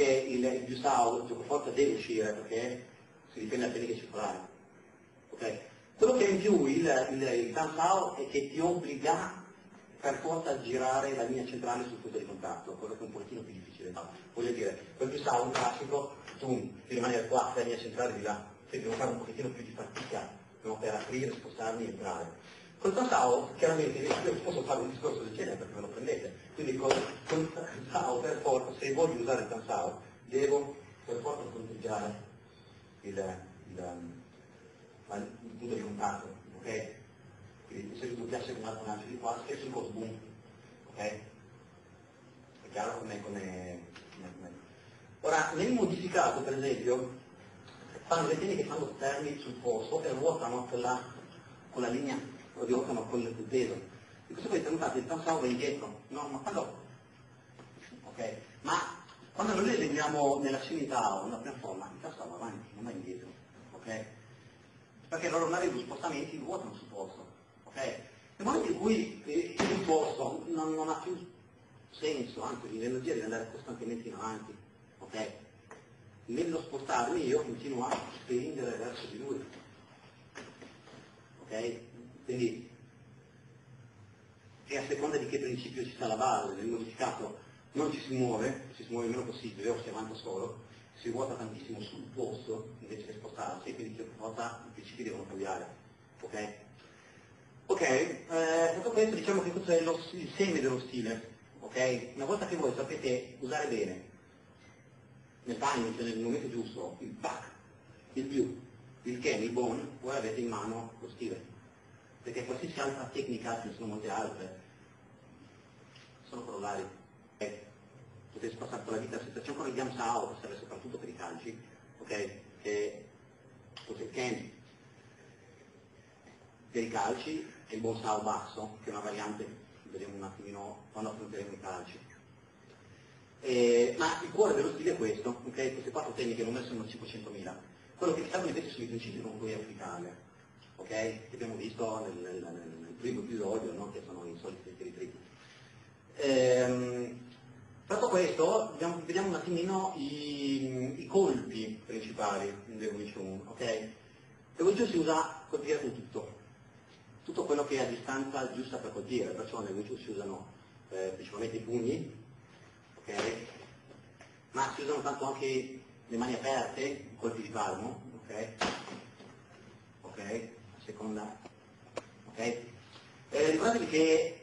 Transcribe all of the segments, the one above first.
che il, il il gioco forza deve uscire perché si dipende da tecnica circolare. Ok? Quello che è in più il, il, il Tansao è che ti obbliga per forza a girare la linea centrale sul punto di contatto, quello che è un pochettino più difficile. No? Voglio dire, quel Giussao un classico, tu devi rimanere qua, la linea centrale di là, cioè devo fare un pochettino più di fatica no? per aprire, spostarmi e entrare. Col Tansao, chiaramente, io posso fare un discorso del genere perché me lo prendete, quindi col, se voglio usare Tansao, devo per forza fronteggiare il, il, il, punto di contatto, ok? Quindi se tu piace con un altro lancio di qua, spesso il coso boom, ok? È chiaro come, come, come, Ora, nel modificato, per esempio, fanno le tene che fanno fermi sul posto e ruotano con la, con la linea, o ruotano con il peso. E questo poi notate, il tansao va indietro, no? Ma quando? Ok? Ma quando noi le vediamo nella scimità o nella prima forma, il tansao va avanti, non va indietro, ok? Perché loro magari gli spostamenti ruotano sul posto, ok? Nel momento in cui il posto non, non, ha più senso, anzi l'energia deve andare costantemente in avanti, ok? Nello spostarmi io continuo a spingere verso di lui, ok? Quindi e a seconda di che principio ci sta la base, del modificato non ci si muove, ci si muove il meno possibile o si avanza solo, si ruota tantissimo sul posto invece che spostarsi, quindi che volta i principi devono cambiare. Ok? Ok, eh, detto questo diciamo che questo è lo, il seme dello stile. Ok? Una volta che voi sapete usare bene nel timing, cioè nel momento giusto, il back, il view, il can, il bone, voi avete in mano lo stile. Perché qualsiasi altra tecnica, ce ne sono molte altre, sono corollari. Eh, potete passare per la vita senza c'è ancora il jump out, serve soprattutto per i calci, ok? Che cos'è il can per i calci e il buon sao basso, che è una variante, vedremo un attimino quando affronteremo i calci. Eh, ma il cuore dello stile è questo, ok? Queste quattro tecniche non sono 500.000. Quello che servono invece sono i principi con cui applicarle, ok? Che abbiamo visto nel, nel, nel primo episodio, no? che sono i soliti ritriti. Ehm, Fatto questo, vediamo, vediamo un attimino i, i, colpi principali del Wing Chun, ok? Il Wing Chun si usa colpire con tutto, tutto quello che è a distanza giusta per colpire, perciò nel Wing Chun si usano eh, principalmente i pugni, ok? Ma si usano tanto anche le mani aperte, colpi di palmo, ok? Ok? Seconda, ok? Eh, ricordatevi che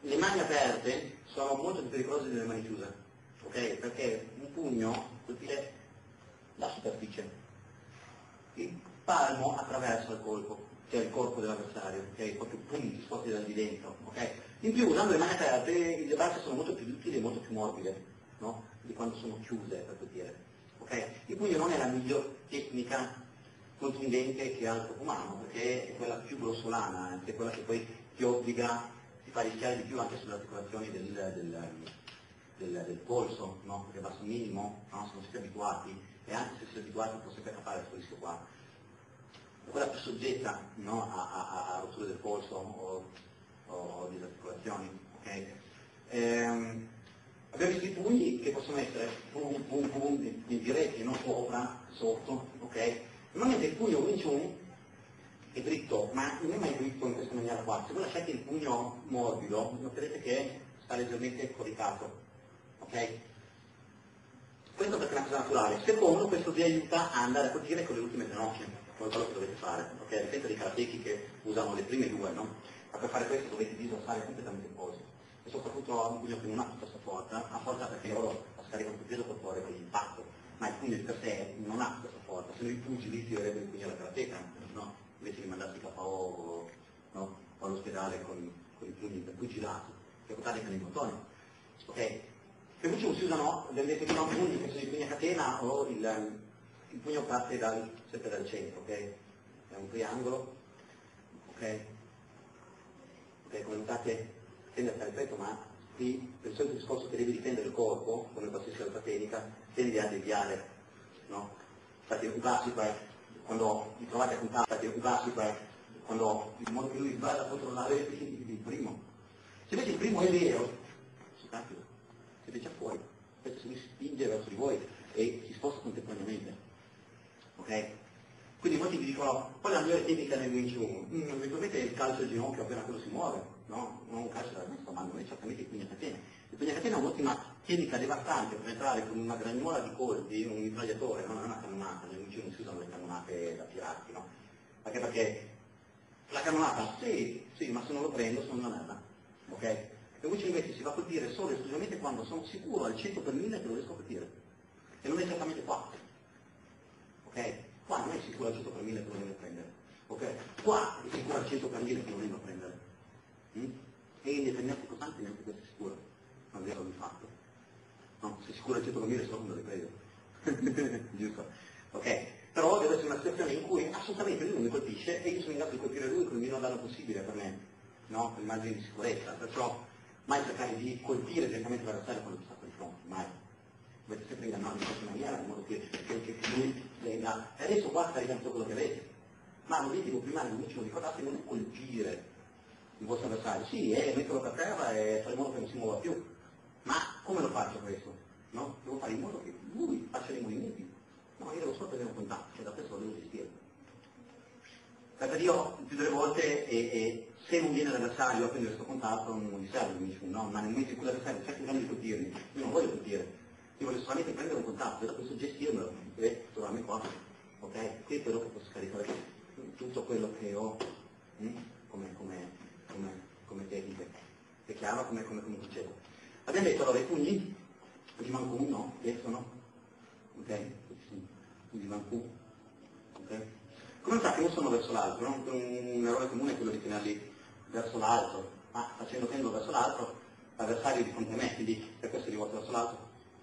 le mani aperte sono molto più pericolose delle mani chiuse, ok? Perché un pugno colpire la superficie, il palmo attraversa il colpo, cioè il corpo dell'avversario, ok? Proprio pugni sposti da di dentro, ok? In più usando le mani aperte le braccia sono molto più duttili e molto più morbide, no? Di quando sono chiuse, per così dire. Ok? Il pugno non è la miglior tecnica contundente che ha il corpo umano, perché è quella più grossolana, è quella che poi ti obbliga fa rischiare di più anche sulle articolazioni del, del, del, del polso, no? perché basso minimo no? sono sempre abituati e anche se si è abituati può sempre fare questo rischio qua. Quella più soggetta no? a, a, a, rotture del polso o, o, disarticolazioni. Okay? Ehm, abbiamo visto i pugni che possono essere pum pum pum in diretti, non sopra, sotto, ok? Normalmente il pugno Wing Chun è dritto, ma non è mai dritto in questa maniera qua. Se voi lasciate il pugno morbido, noterete che sta leggermente coricato. Ok? Questo perché è una cosa naturale. Secondo, questo vi aiuta a andare a colpire con le ultime ginocchia, come quello che dovete fare. Ok? A differenza dei karateki che usano le prime due, no? Ma per fare questo dovete disossare completamente il polso. E soprattutto un pugno che non ha tutta questa forza, ha forza perché loro scaricano più peso per fuori con l'impatto, ma il pugno di per sé non ha questa forza, se no i pugili si avrebbero il pugno alla karateka? Invece di mandarsi KO no? all'ospedale con, con i pugni pugilati, che portare con i bottoni. Ok? Per cui si usano delle tecnologie pugni che sono i pugni a catena o il, il pugno parte dal, sempre dal centro, ok? È un triangolo, ok? Ok, come notate tende a stare stretto, ma qui per il solito discorso che devi difendere il corpo, come qualsiasi altra tecnica, tende a deviare, no? Infatti un classico è quando vi trovate a contare che è quando il modo che lui va a controllare il primo. Se invece il primo è vero, si capita, siete già fuori, questo si spinge verso di voi, e si sposta contemporaneamente. Ok? Quindi molti mi dicono, qual è la migliore tecnica nel Wing Chun? Mm, eventualmente il calcio al ginocchio appena quello si muove, no? Non un calcio dalla destra, ma non è certamente il pugno catena. Il catena è un'ottima tecnica devastante per entrare con una granuola di colpi, un mitragliatore, non è una cannonata, nel Chun non si usano le cannonate da pirati, no? Perché perché la cannonata, sì, sì, ma se non lo prendo sono una merda, ok? E invece invece si va a colpire solo e esclusivamente quando sono sicuro al 100 per 1000 che lo riesco a colpire. E non è esattamente qua. Ok? Qua non è sicuro al 100 per 1000 che lo a prendere. Ok? Qua è sicuro al 100 per 1000 che lo a prendere. Mm? E in determinati costanti neanche questo è sicuro. Non è vero di fatto. No, se è sicuro al 100 per 1000 solo quando le prendo. Giusto? Ok? Però deve essere una situazione in cui assolutamente lui non mi colpisce e io sono in grado di colpire lui con il minor danno possibile per me, no? Per immagini di sicurezza. Perciò mai cercare di colpire direttamente l'avversario quando sta di fronte, mai. Dovete sempre ingannarlo in questa maniera, in modo che, che, che lui venga. E adesso qua sta arrivando quello che avete. Ma l'obiettivo primario, come ci ricordate, non è colpire il vostro avversario. Sì, è metterlo per terra e fare in modo che non si muova più. Come lo faccio questo? No? Devo fare in modo che lui faccia dei movimenti. No, io devo solo prendere un contatto, cioè da questo lo devo gestire. Perché io più delle volte, e, e, se non viene l'avversario a prendere questo contatto, non mi serve, mi dice, no, ma nel momento in cui l'avversario cerca di colpirmi, io non voglio colpire, io voglio solamente prendere un contatto e da questo gestirmelo e trovarmi qua. Ok? Qui è quello che posso caricare tutto quello che ho hm? come, come, come, come, tecniche. È chiaro come, come, come concetto? Abbiamo detto allora i pugni, di manco uno, questo no? Ok? Quindi manco. Ok? Come sa che non sono verso l'altro? No? Un errore comune è quello di tenerli verso l'alto, ma facendo tendo verso l'altro, l'avversario di fronte a me, quindi per questo è rivolto verso l'alto,